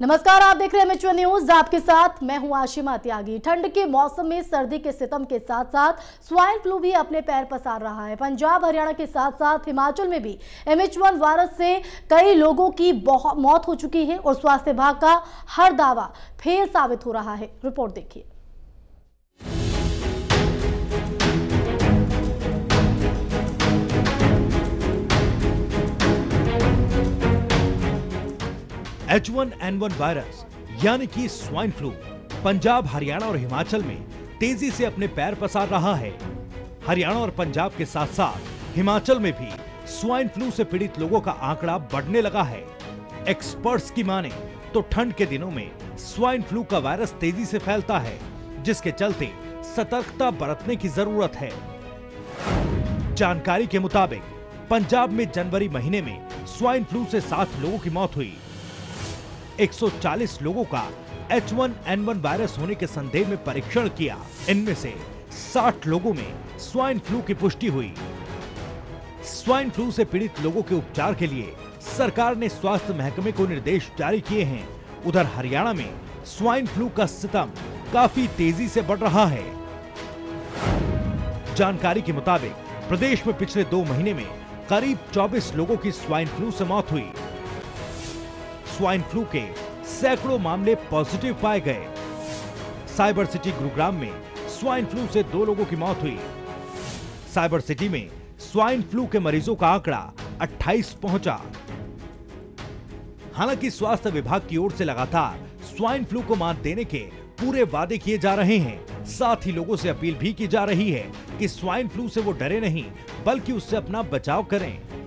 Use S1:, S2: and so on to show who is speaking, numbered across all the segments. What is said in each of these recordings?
S1: नमस्कार, आप देख रहे हैं मिचुअल न्यूज़। आपके साथ मैं हूँ आशिमा त्यागी। ठंड के मौसम में सर्दी के सितम के साथ साथ स्वाइन फ्लू भी अपने पैर पसार रहा है। पंजाब, हरियाणा के साथ साथ हिमाचल में भी एमएच वन वायरस से कई लोगों की मौत हो चुकी है और स्वास्थ्य विभाग का हर दावा फेल साबित हो रहा है। रिपोर्ट देखिए।
S2: H one N one virus यानी कि स्वाइन फ्लू पंजाब, हरियाणा और हिमाचल में तेज़ी से अपने पैर पसार रहा है। हरियाणा और पंजाब के साथ साथ हिमाचल में भी स्वाइन फ्लू से पीड़ित लोगों का आंकड़ा बढ़ने लगा है। एक्सपर्ट्स की माने तो ठंड के दिनों में स्वाइन फ्लू का वायरस तेज़ी से फैलता है, जिसके चलते सतर्कता बरतने की ज़रूरत है। जानकारी के मुताबिक, पंजाब में जनवरी महीने में स्वाइन फ्लू से सात लोगों की मौत हुई। 140 लोगों का H1N1 वायरस होने के संदेह में परीक्षण किया। इनमें से 60 लोगों में स्वाइन फ्लू की पुष्टि हुई। स्वाइन फ्लू से पीड़ित लोगों के उपचार के लिए सरकार ने स्वास्थ्य महकमे को निर्देश जारी किए हैं। उधर हरियाणा में स्वाइन फ्लू का सितम काफ़ी तेज़ी से बढ़ रहा है। जानकारी के मुताबिक, प्रदेश में पिछले दो महीने में करीब 24 लोगों की स्वाइन फ्लू से मौत हुई। स्वाइन फ्लू के सैकड़ों मामले पॉजिटिव पाए गए। साइबर सिटी गुरुग्राम में स्वाइन फ्लू से दो लोगों की मौत हुई। साइबर सिटी में स्वाइन फ्लू के मरीजों का आंकड़ा 28 पहुँचा। हालाँकि स्वास्थ्य विभाग की ओर से लगातार स्वाइन फ्लू को मात देने के पूरे वादे किए जा रहे हैं। साथ ही लोगों से अपील भी की जा रही है कि स्वाइन फ्लू से वो डरे नहीं, बल्कि उससे अपना बचाव करें।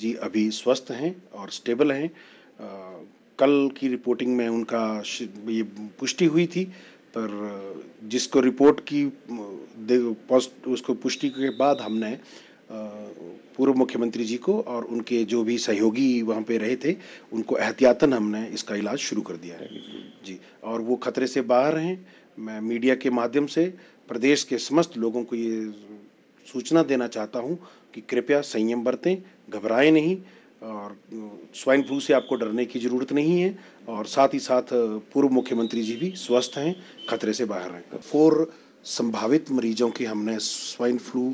S3: जी, अभी स्वस्थ हैं और स्टेबल हैं। कल की रिपोर्टिंग में उनका ये पुष्टि हुई थी, पर जिसको रिपोर्ट की उसको पुष्टि के बाद हमने पूर्व मुख्यमंत्री जी को और उनके जो भी सहयोगी वहाँ पे रहे थे, उनको एहतियातन हमने इसका इलाज शुरू कर दिया है। जी, और वो खतरे से बाहर हैं। मैं मीडिया के माध्यम से प्रदेश के समस्त लोगों को ये सूचना देना चाहता हूँ कि कृपया संयम बरतें घबराएँ नहीं और स्वाइन फ्लू से आपको डरने की ज़रूरत नहीं है और साथ ही साथ पूर्व मुख्यमंत्री जी भी स्वस्थ हैं, खतरे से बाहर हैं। फोर संभावित मरीजों की हमने स्वाइन फ्लू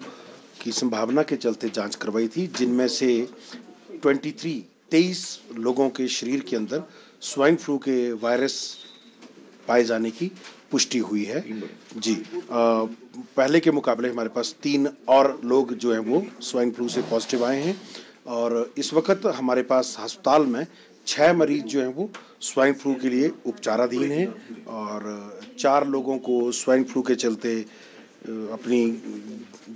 S3: की संभावना के चलते जाँच करवाई थी, जिनमें से 23 तेईस लोगों के शरीर के अंदर स्वाइन फ्लू के वायरस पाए जाने की पुष्टि हुई है। जी आ, पहले के मुकाबले हमारे पास तीन और लोग जो हैं वो स्वाइन फ्लू से पॉजिटिव आए हैं और इस वक्त हमारे पास अस्पताल में छः मरीज़ जो हैं वो स्वाइन फ्लू के लिए उपचाराधीन हैं और चार लोगों को स्वाइन फ्लू के चलते अपनी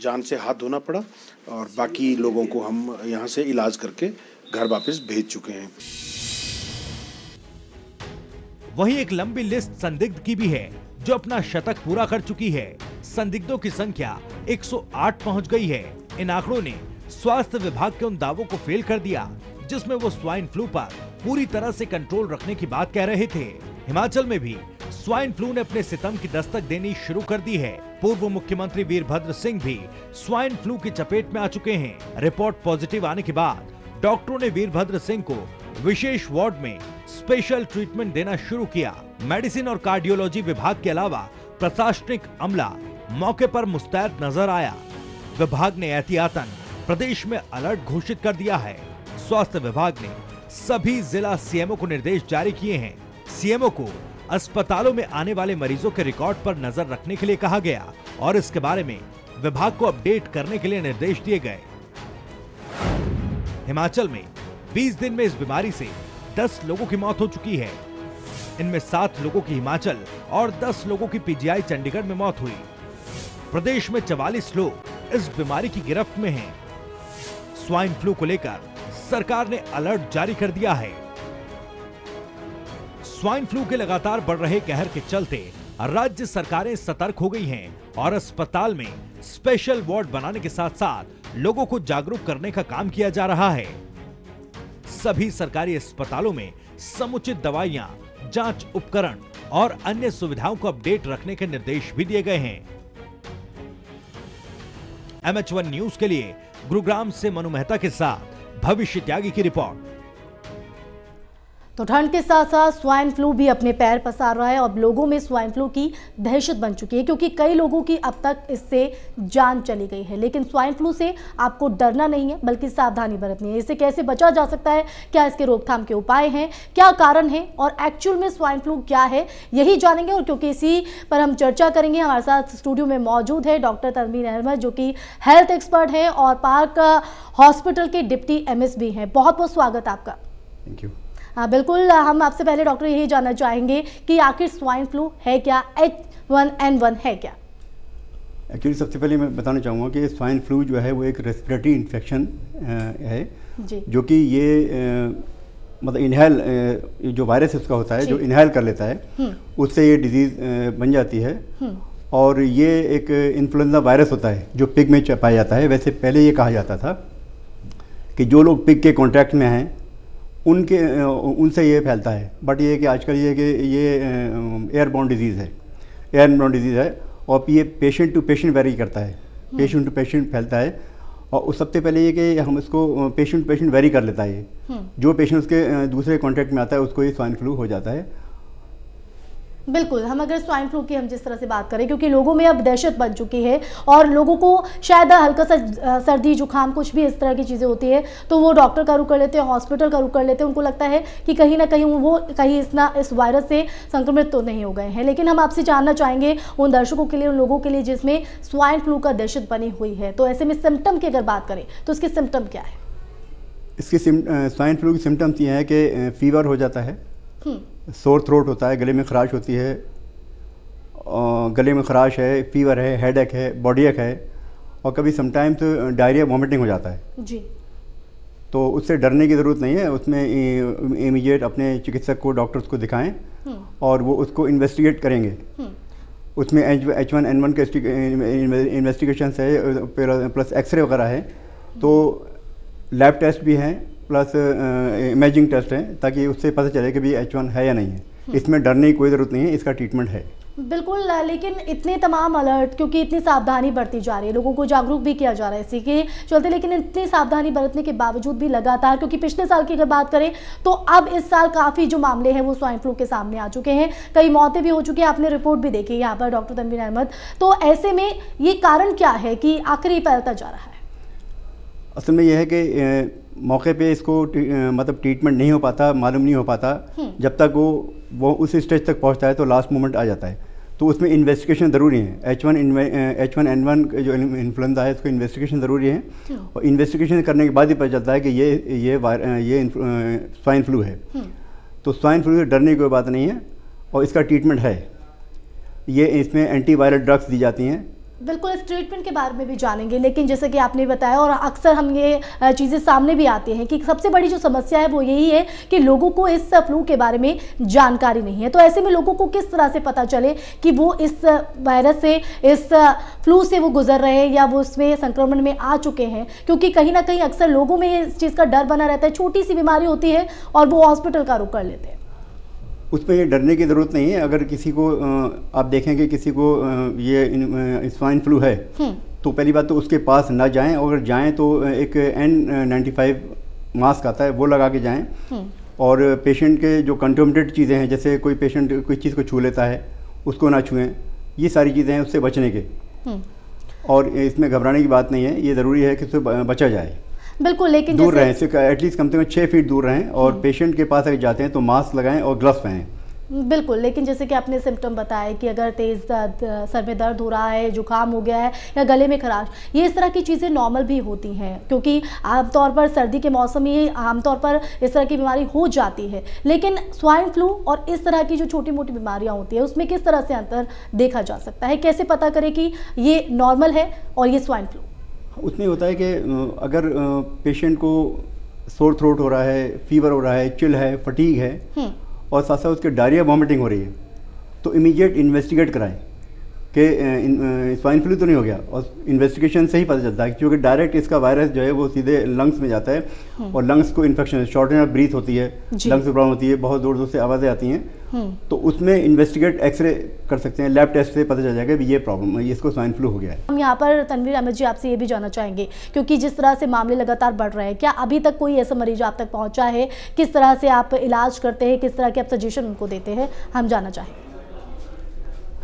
S3: जान से हाथ धोना पड़ा और बाकी लोगों को हम यहाँ से इलाज करके घर वापस भेज चुके हैं।
S2: वहीं एक लंबी लिस्ट संदिग्ध की भी है। जो अपना शतक पूरा कर चुकी है। संदिग्धों की संख्या 108 पहुँच गई है। इन आंकड़ों ने स्वास्थ्य विभाग के उन दावों को फेल कर दिया, जिसमें वो स्वाइन फ्लू पर पूरी तरह से कंट्रोल रखने की बात कह रहे थे। हिमाचल में भी स्वाइन फ्लू ने अपने सितम की दस्तक देनी शुरू कर दी है। पूर्व मुख्यमंत्री वीरभद्र सिंह भी स्वाइन फ्लू की चपेट में आ चुके हैं। रिपोर्ट पॉजिटिव आने के बाद डॉक्टरों ने वीरभद्र सिंह को विशेष वार्ड में स्पेशल ट्रीटमेंट देना शुरू किया। मेडिसिन और कार्डियोलॉजी विभाग के अलावा प्रशासनिक अमला मौके पर मुस्तैद नज़र आया। विभाग ने एहतियातन प्रदेश में अलर्ट घोषित कर दिया है। स्वास्थ्य विभाग ने सभी जिला सीएमओ को निर्देश जारी किए हैं। सीएमओ को अस्पतालों में आने वाले मरीजों के रिकॉर्ड पर नज़र रखने के लिए कहा गया और इसके बारे में विभाग को अपडेट करने के लिए निर्देश दिए गए। हिमाचल में 20 दिन में इस बीमारी से 10 लोगों की मौत हो चुकी है। इनमें सात लोगों की हिमाचल और 10 लोगों की पीजीआई चंडीगढ़ में मौत हुई। प्रदेश में चवालीस लोग इस बीमारी की गिरफ्त में हैं। स्वाइन फ्लू को लेकर सरकार ने अलर्ट जारी कर दिया है। स्वाइन फ्लू के लगातार बढ़ रहे कहर के चलते राज्य सरकारें सतर्क हो गई हैं और अस्पताल में स्पेशल वार्ड बनाने के साथ साथ लोगों को जागरूक करने का काम किया जा रहा है। सभी सरकारी अस्पतालों में समुचित दवाइयाँ, जाँच उपकरण और अन्य सुविधाओं को अपडेट रखने के निर्देश भी दिए गए हैं। वन न्यूज़ के लिए, गुरुग्राम से मनु मेहता के साथ, भविष्य त्यागी की रिपोर्ट।
S1: तो ठंड के साथ साथ स्वाइन फ्लू भी अपने पैर पसार रहा है अब लोगों में स्वाइन फ्लू की दहशत बन चुकी है, क्योंकि कई लोगों की अब तक इससे जान चली गई है। लेकिन स्वाइन फ्लू से आपको डरना नहीं है, बल्कि सावधानी बरतनी है। इससे कैसे बचा जा सकता है? क्या इसके रोकथाम के उपाय हैं? क्या कारण है? और एक्चुअल में स्वाइन फ्लू क्या है, यही जानेंगे। और क्योंकि इसी पर हम चर्चा करेंगे, हमारे साथ स्टूडियो में मौजूद है डॉक्टर तनवीर अहमद, जो कि हेल्थ एक्सपर्ट हैं और पार्क हॉस्पिटल के डिप्टी एम हैं। बहुत बहुत स्वागत आपका।
S4: थैंक यू
S1: बिल्कुल हम आपसे पहले डॉक्टर यही जानना चाहेंगे कि आखिर स्वाइन फ्लू है क्या? एच वन एन वन है क्या?
S4: एक्चुअली सबसे पहले मैं बताना चाहूँगा कि स्वाइन फ्लू जो है वो एक रेस्पिरेटरी इन्फेक्शन है।
S1: जी।
S4: जो कि ये मतलब इनहेल जो वायरस उसका होता है
S1: जो।
S4: इनहेल कर लेता है उससे ये डिज़ीज़ बन जाती है। और ये एक इन्फ्लुएंजा वायरस होता है जो पिग में पाया जाता है। वैसे पहले ये कहा जाता था कि जो लोग पिग के कांटेक्ट में हैं उनके उनसे ये फैलता है। बट ये कि आजकल ये कि ये एयरबॉर्न डिज़ीज़ है। एयरबॉर्न डिज़ीज़ है और ये पेशेंट टू पेशेंट वेरी करता है। पेशेंट टू पेशेंट फैलता है और उस सबसे पहले ये कि हम इसको पेशेंट टू पेशेंट वेरी कर लेता है। ये जो पेशेंट उसके दूसरे कॉन्टैक्ट में आता है उसको ये स्वाइन फ्लू हो जाता है।
S1: बिल्कुल हम अगर स्वाइन फ्लू की हम जिस तरह से बात करें क्योंकि लोगों में अब दहशत बन चुकी है और लोगों को शायद हल्का सा सर्दी जुकाम कुछ भी इस तरह की चीज़ें होती है तो वो डॉक्टर का रुख कर लेते हैं हॉस्पिटल का रुख कर लेते हैं उनको लगता है कि कहीं ना कहीं वो कहीं इस ना इस वायरस से संक्रमित तो नहीं हो गए हैं। लेकिन हम आपसे जानना चाहेंगे उन दर्शकों के लिए उन लोगों के लिए जिसमें स्वाइन फ्लू का दहशत बनी हुई है। तो ऐसे में सिम्टम की अगर बात करें तो उसके सिम्टम क्या है?
S4: इसके स्वाइन फ्लू की सिम्टम्स ये हैं कि फीवर हो जाता है। सोर थ्रोट होता है गले में खराश होती है गले में खराश है फीवर है हेडेक है बॉडी एक है और कभी समटाइम्स डायरिया वॉमिटिंग हो जाता है।
S1: जी।
S4: तो उससे डरने की ज़रूरत नहीं है उसमें इमीडिएट अपने चिकित्सक को डॉक्टर्स को दिखाएँ
S1: हम्म,
S4: और वो उसको इन्वेस्टिगेट करेंगे।
S1: हम्म,
S4: उसमें H H one N one के इन्वेस्टिगेशन है प्लस एक्सरे वगैरह है तो लैब टेस्ट भी हैं प्लस इमेजिंग टेस्ट है ताकि उससे पता चले कि भी एच वन है या नहीं है। इसमें डरने की कोई ज़रूरत नहीं है इसका ट्रीटमेंट है।
S1: बिल्कुल लेकिन इतने तमाम अलर्ट क्योंकि इतनी सावधानी बरती जा रही है लोगों को जागरूक भी किया जा रहा है इसी के चलते लेकिन इतनी सावधानी बरतने के बावजूद भी लगातार क्योंकि पिछले साल की अगर बात करें तो अब इस साल काफ़ी जो मामले हैं वो स्वाइन फ्लू के सामने आ चुके हैं। कई मौतें भी हो चुकी हैं आपने रिपोर्ट भी देखी यहाँ पर डॉक्टर तनवीर अहमद तो ऐसे में ये कारण क्या है कि आखिर फैलता जा रहा है?
S4: असल में यह है कि मौके पे इसको मतलब ट्रीटमेंट नहीं हो पाता मालूम नहीं हो पाता। जब तक वो वो उस स्टेज तक पहुँचता है तो लास्ट मोमेंट आ जाता है। तो उसमें इन्वेस्टिगेशन ज़रूरी है। H one H one N one जो इन्फ्लुएंजा है उसको इन्वेस्टिगेशन ज़रूरी है। और इन्वेस्टिगेशन करने के बाद ही पता चलता है कि ये ये ये स्वाइन फ्लू है। तो स्वाइन फ्लू से डरने की कोई बात नहीं है और इसका ट्रीटमेंट है। ये इसमें एंटीवायरल ड्रग्स दी जाती हैं।
S1: बिल्कुल इस ट्रीटमेंट के बारे में भी जानेंगे, लेकिन जैसे कि आपने बताया और अक्सर हम ये चीज़ें सामने भी आती हैं कि सबसे बड़ी जो समस्या है वो यही है कि लोगों को इस फ्लू के बारे में जानकारी नहीं है। तो ऐसे में लोगों को किस तरह से पता चले कि वो इस वायरस से, इस फ्लू से वो गुजर रहे हैं या वो उसमें संक्रमण में आ चुके हैं? क्योंकि कहीं ना कहीं अक्सर लोगों में इस चीज़ का डर बना रहता है, छोटी सी बीमारी होती है और वो हॉस्पिटल का रुख कर लेते हैं।
S4: उसमें ये डरने की ज़रूरत नहीं है। अगर किसी को आप देखें कि किसी को ये स्वाइन फ्लू है तो पहली बात तो उसके पास ना जाएँ और अगर जाएँ तो एक एन नाइन्टी फाइव मास्क आता है वो लगा के जाएँ। और पेशेंट के जो कंटोमिनेटेड चीज़ें हैं जैसे कोई पेशेंट कोई चीज़ को छू लेता है उसको ना छुएँ ये सारी चीज़ें हैं उससे बचने के। और इसमें घबराने की बात नहीं है ये ज़रूरी है कि उससे बचा जाए।
S1: बिल्कुल लेकिन
S4: दूर रहें एटलीस्ट कम से कम छः फीट दूर रहें और पेशेंट के पास अगर जाते हैं तो मास्क लगाएँ और ग्लव्स पहनें।
S1: बिल्कुल लेकिन जैसे कि आपने सिम्टम बताया कि अगर तेज़ दर्द सर में दर्द हो रहा है जुकाम हो गया है या गले में खराश ये इस तरह की चीज़ें नॉर्मल भी होती हैं क्योंकि आमतौर पर सर्दी के मौसम में आमतौर पर इस तरह की बीमारी हो जाती है। लेकिन स्वाइन फ्लू और इस तरह की जो छोटी मोटी बीमारियाँ होती है उसमें किस तरह से अंतर देखा जा सकता है? कैसे पता करें कि ये नॉर्मल है और ये स्वाइन फ्लू?
S4: उसमें होता है कि अगर पेशेंट को सोर थ्रोट हो रहा है फीवर हो रहा है चिल है फटीग है
S1: हम्म।
S4: और साथ साथ उसके डायरिया वॉमिटिंग हो रही है तो इमीडिएट इन्वेस्टिगेट कराएँ। कि स्वाइन फ्लू तो नहीं हो गया और इन्वेस्टिगेशन से ही पता चलता है क्योंकि डायरेक्ट इसका वायरस जो है वो सीधे लंग्स में जाता है
S1: हम्म।
S4: और लंग्स को इन्फेक्शन शॉर्टन ऑफ़ ब्रीथ होती है लंग्स में प्रॉब्लम होती है बहुत दूर दूर से आवाज़ें आती हैं।
S1: हम्म।
S4: तो उसमें इन्वेस्टिगेट एक्सरे कर सकते हैं लैब टेस्ट से पता चल जाएगा ये प्रॉब्लम है इसको स्वाइन फ्लू हो गया है।
S1: हम यहाँ पर तनवीर अहमद जी आपसे ये भी जानना चाहेंगे क्योंकि जिस तरह से मामले लगातार बढ़ रहे हैं क्या अभी तक कोई ऐसा मरीज़ आप तक पहुँचा है? किस तरह से आप इलाज करते हैं? किस तरह के आप सजेशन उनको देते हैं? हम जानना चाहेंगे।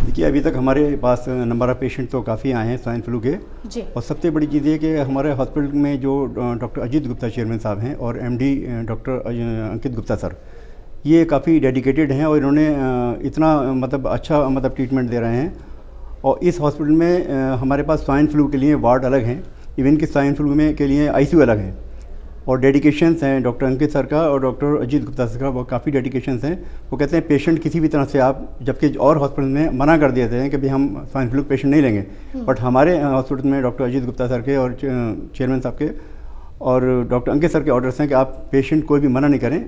S4: देखिए अभी तक हमारे पास नंबर ऑफ़ पेशेंट तो काफ़ी आए हैं स्वाइन फ्लू के।
S1: जी।
S4: और सबसे बड़ी चीज़ ये कि हमारे हॉस्पिटल में जो डॉक्टर अजीत गुप्ता चेयरमैन साहब हैं और MD doctor Ankit Gupta sir ये काफ़ी डेडिकेटेड हैं और इन्होंने इतना मतलब अच्छा मतलब ट्रीटमेंट दे रहे हैं। और इस हॉस्पिटल में हमारे पास स्वाइन फ्लू के लिए वार्ड अलग हैं। इवन कि स्वाइन फ्लू में के लिए आईसीयू अलग हैं। और डेडिकेशंस हैं डॉक्टर अंकित सर का और डॉक्टर अजीत गुप्ता सर का वो काफ़ी डेडिकेशंस हैं। वो कहते हैं पेशेंट किसी भी तरह से आप जबकि और हॉस्पिटल में मना कर देते हैं कि भाई हम स्वाइन फ्लू पेशेंट नहीं लेंगे। बट हमारे हॉस्पिटल में डॉक्टर अजीत गुप्ता सर के और चेयरमैन साहब के और डॉक्टर अंकित सर के ऑर्डर्स हैं कि आप पेशेंट कोई भी मना नहीं करें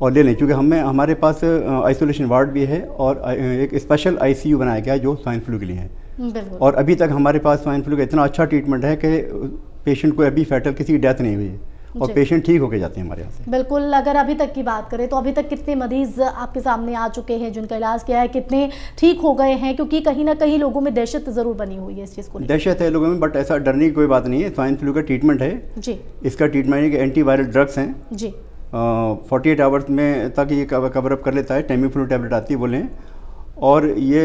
S4: और ले लें। क्योंकि हमें हमारे पास आइसोलेशन वार्ड भी है और एक स्पेशल आईसीयू बनाया गया है जो स्वाइन फ्लू के लिए है। और अभी तक हमारे पास स्वाइन फ्लू का इतना अच्छा ट्रीटमेंट है कि पेशेंट को अभी फैटल किसी की डेथ नहीं हुई। है और पेशेंट ठीक होके जाते हैं हमारे यहाँ से।
S1: बिल्कुल अगर अभी तक की बात करें तो अभी तक कितने मरीज़ आपके सामने आ चुके हैं जिनका इलाज किया है कितने ठीक हो गए हैं क्योंकि कहीं ना कहीं लोगों में दहशत ज़रूर बनी हुई है इस चीज़ को
S4: दहशत है लोगों में बट ऐसा डरने की कोई बात नहीं है। स्वाइन फ्लू का ट्रीटमेंट है।
S1: जी।
S4: इसका ट्रीटमेंट है कि एंटीवायरल ड्रग्स हैं।
S1: जी।
S4: फोर्टी एट आवर्स में तक ये कवर अप कर लेता है। टेमीफ्लू टैबलेट आती है वो लें। और ये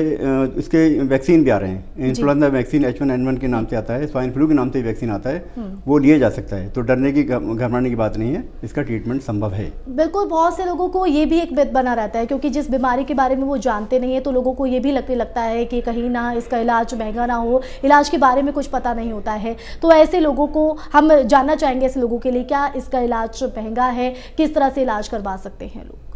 S4: इसके वैक्सीन भी आ रहे हैं। Influenza vaccine H one N one के नाम से आता है स्वाइन फ्लू के नाम से वैक्सीन आता है। वो लिए जा सकता है। तो डरने की घबराने की बात नहीं है इसका ट्रीटमेंट संभव है।
S1: बिल्कुल बहुत से लोगों को ये भी एक मिथ बना रहता है क्योंकि जिस बीमारी के बारे में वो जानते नहीं है तो लोगों को ये भी लगने लगता है कि कहीं ना इसका इलाज महँगा ना हो इलाज के बारे में कुछ पता नहीं होता है। तो ऐसे लोगों को हम जानना चाहेंगे ऐसे लोगों के लिए क्या इसका इलाज महँगा है किस तरह से इलाज करवा सकते हैं लोग?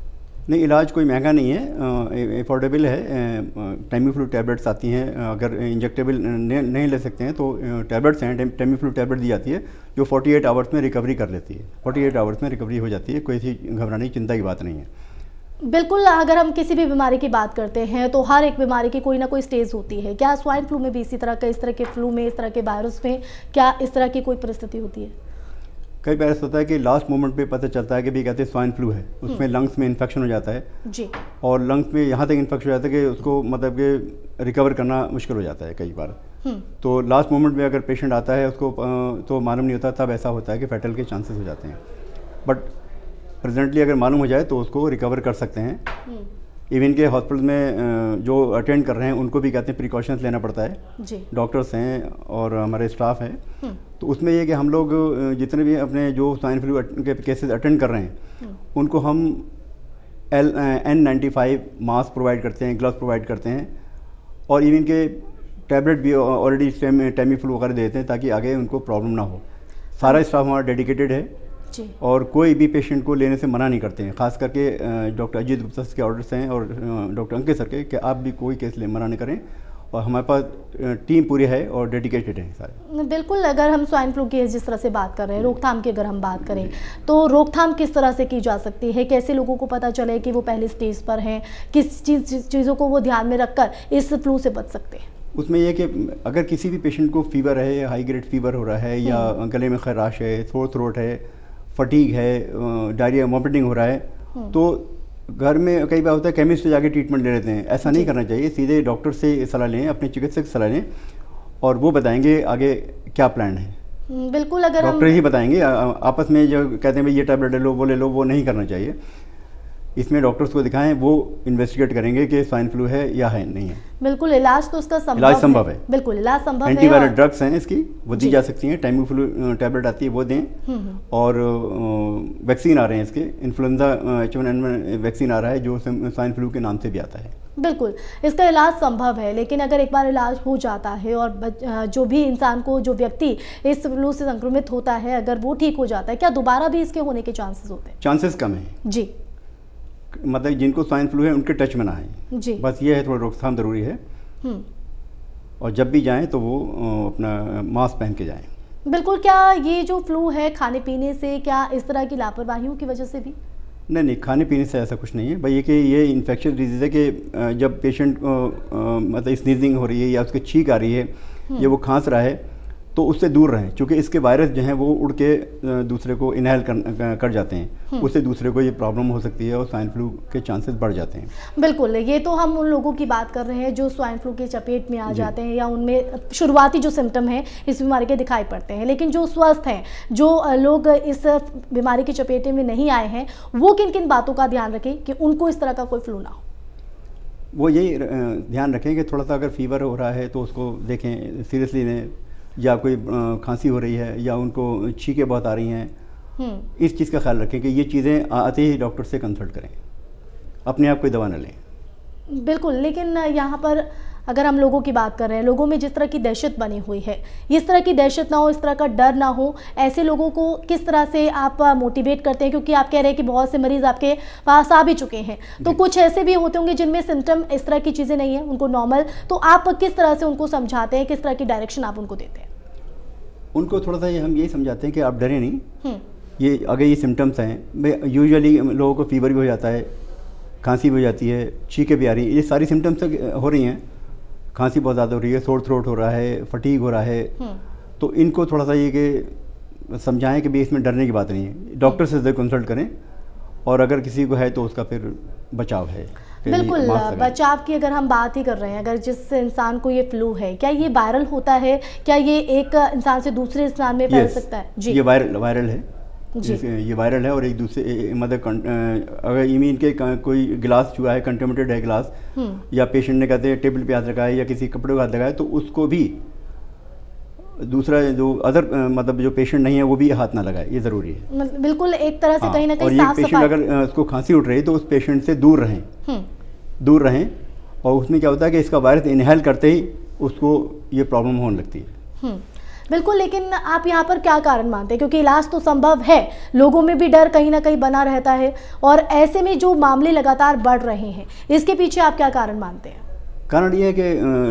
S4: नहीं, इलाज कोई महँगा नहीं है अफोर्डेबल है टेमीफ्लू टैबलेट्स आती हैं अगर इंजेक्टेबल नहीं ले सकते हैं तो टैबलेट्स हैं टेमीफ्लू टैबलेट दी जाती है, जो 48 आवर्स में रिकवरी कर लेती है। 48 आवर्स में रिकवरी हो जाती है, कोई सी घबराने की चिंता की बात नहीं है।
S1: बिल्कुल, अगर हम किसी भी बीमारी की बात करते हैं तो हर एक बीमारी की कोई ना कोई स्टेज होती है। क्या स्वाइन फ्लू में भी इसी तरह का, इस तरह के फ्लू में, इस तरह के वायरस में, क्या इस तरह की कोई परिस्थिति होती है?
S4: कई बार ऐसा होता है कि लास्ट मोमेंट पे पता चलता है कि भी कहते हैं स्वाइन फ्लू है उसमें लंग्स में इन्फेक्शन हो जाता है।
S1: जी।
S4: और लंग्स में यहाँ तक इन्फेक्शन हो जाता है कि उसको मतलब कि रिकवर करना मुश्किल हो जाता है कई बार।
S1: हम्म।
S4: तो लास्ट मोमेंट में अगर पेशेंट आता है उसको तो मालूम नहीं होता तब ऐसा होता है कि फैटल के चांसेस हो जाते हैं। बट प्रेजेंटली अगर मालूम हो जाए तो उसको रिकवर कर सकते हैं।
S1: हम्म,
S4: इवन के हॉस्पिटल में जो अटेंड कर रहे हैं उनको भी कहते हैं प्रिकॉशंस लेना पड़ता है। डॉक्टर्स हैं और हमारे स्टाफ हैं।
S1: हम्म,
S4: तो उसमें ये कि हम लोग जितने भी अपने जो स्वाइन फ्लू के केसेस अटेंड कर रहे हैं उनको हम L N ninety five mask provide करते हैं ग्लव्स प्रोवाइड करते हैं। और इवन के टैबलेट भी ऑलरेडी टेमी फ्लू वगैरह देते हैं ताकि आगे उनको प्रॉब्लम ना हो। सारा स्टाफ हमारा डेडिकेटेड है। और कोई भी पेशेंट को लेने से मना नहीं करते हैं। खास करके डॉक्टर अजीत गुप्ता के ऑर्डर्स हैं और डॉक्टर अंकित सर के कि आप भी कोई केस ले मना नहीं करें। और हमारे पास टीम पूरी है और डेडिकेटेड है सारे।
S1: बिल्कुल अगर हम स्वाइन फ्लू की जिस तरह से बात कर रहे हैं रोकथाम की अगर हम बात करें तो रोकथाम किस तरह से की जा सकती है? कैसे लोगों को पता चले कि वो पहले स्टेज पर हैं? किस चीज़ चीज़ों को वो ध्यान में रखकर इस फ्लू से बच सकते हैं?
S4: उसमें यह कि अगर किसी भी पेशेंट को फीवर है हाई ग्रेड फीवर हो रहा है या गले में खराश है थ्रोट थ्रोट है फटीग है डायरिया वॉमिटिंग हो रहा है तो घर में कई बार होता है केमिस्ट से जाके ट्रीटमेंट ले लेते हैं। ऐसा नहीं करना चाहिए सीधे डॉक्टर से सलाह लें अपने चिकित्सक से सलाह लें और वो बताएँगे आगे क्या प्लान है।
S1: हम्म, बिल्कुल अगर
S4: डॉक्टर ही बताएँगे आपस में जो कहते हैं भाई ये टैबलेट ले लो वो ले लो वो नहीं करना चाहिए। इसमें डॉक्टर्स को दिखाएँ वो इन्वेस्टिगेट करेंगे कि स्वाइन फ्लू है या है नहीं है।
S1: बिल्कुल इलाज तो उसका संभव
S4: इलाज संभव है।
S1: बिल्कुल इलाज संभव है
S4: एंटीवायरल ड्रग्स हैं इसकी वो दी
S1: जा।
S4: सकती हैं टाइमोफ्लू टैबलेट आती है वो दें।
S1: हम्म,
S4: और वैक्सीन आ रहे हैं इसके influenza H one N one vaccine आ रहा है जो स्वाइन फ्लू के नाम से भी आता है।
S1: बिल्कुल इसका इलाज संभव है लेकिन अगर एक बार इलाज हो जाता है और जो भी इंसान को जो व्यक्ति इस फ्लू से संक्रमित होता है अगर वो ठीक हो जाता है क्या दोबारा भी इसके होने के चांसेस होते हैं?
S4: चांसेस कम है।
S1: जी।
S4: मतलब जिनको स्वाइन फ्लू है उनके टच में ना आए।
S1: जी।
S4: बस ये है थोड़ा रोकथाम ज़रूरी है।
S1: हम्म।
S4: और जब भी जाएँ तो वो अपना मास्क पहन के जाएँ।
S1: बिल्कुल क्या ये जो फ्लू है खाने पीने से क्या इस तरह की लापरवाहियों की वजह से भी?
S4: नहीं नहीं खाने पीने से ऐसा कुछ नहीं है। भाई ये कि ये इन्फेक्शन डिज़ीज़ है कि जब पेशेंट को मतलब स्नीजिंग हो रही है या उसकी छींक आ रही है या वो खांस रहा है तो उससे दूर रहें क्योंकि इसके वायरस जो हैं वो उड़ के दूसरे को इनहेल कर, कर जाते हैं। उससे दूसरे को ये प्रॉब्लम हो सकती है और स्वाइन फ्लू के चांसेस बढ़ जाते हैं।
S1: बिल्कुल ये तो हम उन लोगों की बात कर रहे हैं जो स्वाइन फ्लू की चपेट में आ जाते हैं या उनमें शुरुआती जो सिम्टम हैं इस बीमारी के दिखाई पड़ते हैं। लेकिन जो स्वस्थ हैं जो लोग इस बीमारी की चपेट में नहीं आए हैं वो किन किन बातों का ध्यान रखें कि उनको इस तरह का कोई फ्लू ना हो?
S4: वो यही ध्यान रखें कि थोड़ा सा अगर फीवर हो रहा है तो उसको देखें सीरियसली लें या कोई खांसी हो रही है या उनको छींकें बहुत आ रही हैं
S1: हम्म।
S4: इस चीज़ का ख्याल रखें कि ये चीज़ें आते ही डॉक्टर से कंसल्ट करें। अपने आप कोई दवा न लें।
S1: बिल्कुल लेकिन यहाँ पर अगर हम लोगों की बात कर रहे हैं लोगों में जिस तरह की दहशत बनी हुई है इस तरह की दहशत ना हो इस तरह का डर ना हो ऐसे लोगों को किस तरह से आप मोटिवेट करते हैं? क्योंकि आप कह रहे हैं कि बहुत से मरीज़ आपके पास आ भी चुके हैं। तो कुछ ऐसे भी होते होंगे जिनमें सिम्टम इस तरह की चीज़ें नहीं है उनको नॉर्मल तो आप किस तरह से उनको समझाते हैं? किस तरह की डायरेक्शन आप उनको देते हैं?
S4: उनको थोड़ा सा ये हम यही समझाते हैं कि आप डरे नहीं।
S1: हम्म,
S4: ये अगर ये सिम्टम्स हैं यूजुअली लोगों को फीवर भी हो जाता है खांसी भी हो जाती है छींकें भी आ रही हैं ये सारी सिम्टम्स हो रही हैं। खांसी बहुत ज़्यादा हो रही है सोर थ्रोट हो रहा है फटीग हो रहा है।
S1: हम्म,
S4: तो इनको थोड़ा सा ये कि समझाएँ कि भी इसमें डरने की बात नहीं है। डॉक्टर से ज़रूर कंसल्ट करें और अगर किसी को है तो उसका फिर बचाव है।
S1: बिल्कुल बचाव की अगर हम बात ही कर रहे हैं अगर जिस इंसान को ये फ्लू है क्या ये वायरल होता है? क्या ये एक इंसान से दूसरे इंसान में फैल सकता है? जी।
S4: ये वायरल वायरल है। ये वायरल है और एक दूसरे मतलब अगर इमीन के कोई गिलास छुआ है कंटेमिनेटेड है गिलास
S1: हम्म।
S4: या पेशेंट ने कहते हैं टेबल पे हाथ लगाया या किसी कपड़े को हाथ लगाया तो उसको भी दूसरा जो अदर मतलब जो पेशेंट नहीं है वो भी हाथ ना लगाए ये ज़रूरी है।
S1: मतलब बिल्कुल एक तरह से
S4: हाँ,
S1: कहीं ना
S4: और
S1: कहीं
S4: ये पेशेंट अगर उसको खांसी उठ रही है तो उस पेशेंट से दूर रहें।
S1: हम्म,
S4: दूर रहें और उसमें क्या होता है कि इसका वायरस इनहेल करते ही उसको ये प्रॉब्लम होने लगती है।
S1: हम्म, बिल्कुल लेकिन आप यहाँ पर क्या कारण मानते हैं? क्योंकि इलाज तो संभव है लोगों में भी डर कहीं ना कहीं बना रहता है और ऐसे में जो मामले लगातार बढ़ रहे हैं इसके पीछे आप क्या कारण मानते हैं?
S4: कारण ये है कि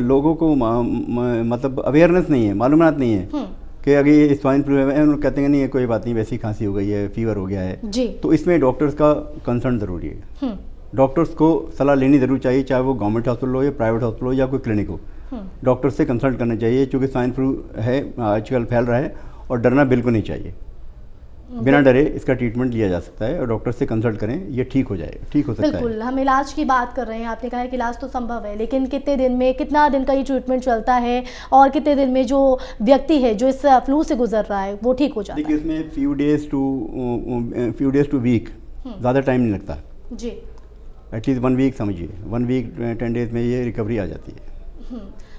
S4: लोगों को मतलब अवेयरनेस नहीं है मालूमात नहीं है
S1: हम्म,
S4: कि अगर ये स्वाइन फ्लू है उन कहते हैं नहीं ये कोई बात नहीं वैसी खांसी हो गई है फीवर हो गया है।
S1: जी।
S4: तो इसमें डॉक्टर्स का कंसर्न ज़रूरी है।
S1: हम्म,
S4: डॉक्टर्स को सलाह लेनी ज़रूर चाहिए चाहे वो गवर्नमेंट हॉस्पिटल हो या प्राइवेट हॉस्पिटल हो या कोई क्लिनिक हो।
S1: हम्म,
S4: डॉक्टर से कंसल्ट करना चाहिए क्योंकि स्वाइन फ्लू है आजकल फैल रहा है और डरना बिल्कुल नहीं चाहिए। बिना डरे इसका ट्रीटमेंट लिया जा सकता है और डॉक्टर से कंसल्ट करें ये ठीक हो जाए ठीक हो सकता है।
S1: बिल्कुल हम इलाज की बात कर रहे हैं आपने कहा है कि इलाज तो संभव है लेकिन कितने दिन में कितना दिन का ये ट्रीटमेंट चलता है और कितने दिन में जो व्यक्ति है जो इस फ्लू से गुजर रहा है वो ठीक हो जाता है?
S4: इसमें few days to few days two week ज़्यादा टाइम नहीं लगता।
S1: जी।
S4: एटलीस्ट वन वीक समझिए वन वीक टेन डेज़ में ये रिकवरी आ जाती है।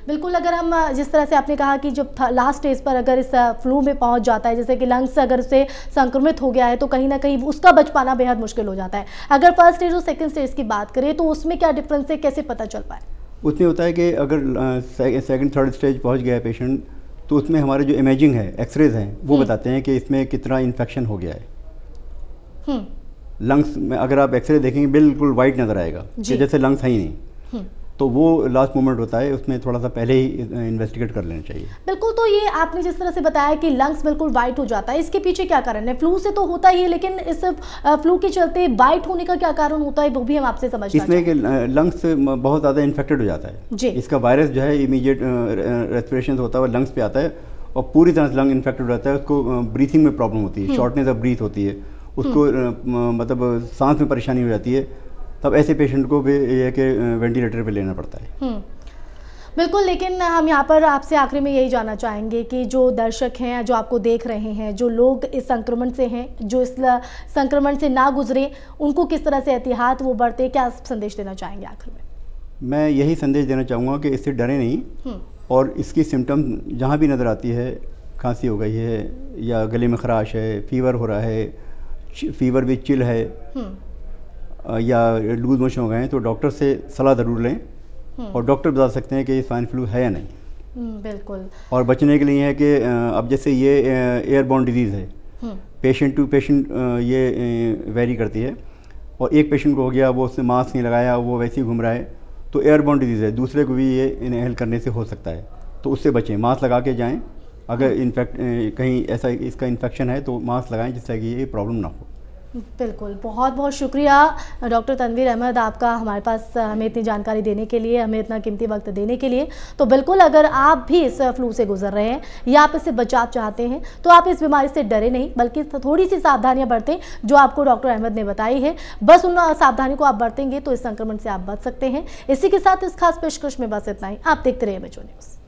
S1: बिल्कुल अगर हम जिस तरह से आपने कहा कि जब लास्ट स्टेज पर अगर इस फ्लू में पहुँच जाता है जैसे कि लंग्स अगर उसे संक्रमित हो गया है तो कहीं ना कहीं उसका बच पाना बेहद मुश्किल हो जाता है। अगर फ़र्स्ट स्टेज और सेकंड स्टेज की बात करें तो उसमें क्या डिफरेंस है कैसे पता चल पाए
S4: उसमें होता है कि अगर सेकेंड थर्ड स्टेज पहुँच गया है पेशेंट तो उसमें हमारे जो इमेजिंग है एक्सरेज हैं वो बताते हैं कि इसमें कितना इन्फेक्शन हो गया है।
S1: हम्म,
S4: लंग्स में अगर आप एक्सरे देखेंगे बिल्कुल वाइट नज़र आएगा जैसे लंग्स है ही नहीं।
S1: हम्म।
S4: तो वो लास्ट मोमेंट होता है उसमें थोड़ा सा पहले ही इन्वेस्टिगेट कर लेना चाहिए।
S1: बिल्कुल तो ये आपने जिस तरह से बताया कि लंग्स बिल्कुल वाइट हो जाता है इसके पीछे क्या कारण है? फ्लू से तो होता ही है लेकिन इस फ्लू के चलते वाइट होने का क्या कारण होता है वो भी हम आपसे समझना
S4: इसमें कि लंग्स बहुत ज़्यादा इन्फेक्टेड हो जाता है।
S1: जी।
S4: इसका वायरस जो है इमीजिएट रेस्पिरेशन होता है लंग्स पे आता है और पूरी तरह से लंग इन्फेक्टेड हो जाता है उसको ब्रीथिंग में प्रॉब्लम होती है शॉर्टनेस ऑफ़ ब्रीथ होती है उसको मतलब सांस में परेशानी हो जाती है तब ऐसे पेशेंट को भी ये है कि वेंटिलेटर पे लेना पड़ता है।
S1: हम्म। बिल्कुल लेकिन हम यहाँ पर आपसे आखिरी में यही जानना चाहेंगे कि जो दर्शक हैं जो आपको देख रहे हैं जो लोग इस संक्रमण से हैं जो इस संक्रमण से ना गुजरे उनको किस तरह से एहतियात वो बरते क्या संदेश देना चाहेंगे आखिर में?
S4: मैं यही संदेश देना चाहूँगा कि इससे डरे नहीं।
S1: हम्म,
S4: और इसकी सिम्टम जहाँ भी नज़र आती है खांसी हो गई है या गले में खराश है फीवर हो रहा है फीवर भी चिल है
S1: हम्म,
S4: या लूज मोशन हो गए हैं तो डॉक्टर से सलाह ज़रूर लें
S1: हम्म।
S4: और डॉक्टर बता सकते हैं कि ये स्वाइन फ्लू है या नहीं।
S1: हम्म, बिल्कुल।
S4: और बचने के लिए है कि अब जैसे ये एयरबॉर्न डिज़ीज़ है
S1: हम्म,
S4: पेशेंट टू पेशेंट ये वेरी करती है और एक पेशेंट को हो गया वो उसने मास्क नहीं लगाया वो वैसे ही घूम रहा है तो एयरबॉर्न डिज़ीज़ है दूसरे को भी ये इनहेल करने से हो सकता है तो उससे बचें। मास्क लगा के जाएँ अगर इन्फेक्ट कहीं ऐसा इसका इन्फेक्शन है तो मास्क लगाएँ जिससे कि ये प्रॉब्लम ना हो।
S1: बिल्कुल बहुत बहुत शुक्रिया, डॉक्टर तनवीर अहमद आपका हमारे पास हमें इतनी जानकारी देने के लिए, हमें इतना कीमती वक्त देने के लिए। तो बिल्कुल, अगर आप भी इस फ्लू से गुजर रहे हैं या आप इससे बचाव चाहते हैं तो आप इस बीमारी से डरे नहीं, बल्कि थोड़ी सी सावधानियाँ बरतें, जो आपको डॉक्टर अहमद ने बताई है। बस उन सावधानी को आप बरतेंगे तो इस संक्रमण से आप बच सकते हैं। इसी के साथ इस खास पेशकश में बस इतना ही। आप देखते रहिए बचो न्यूज़।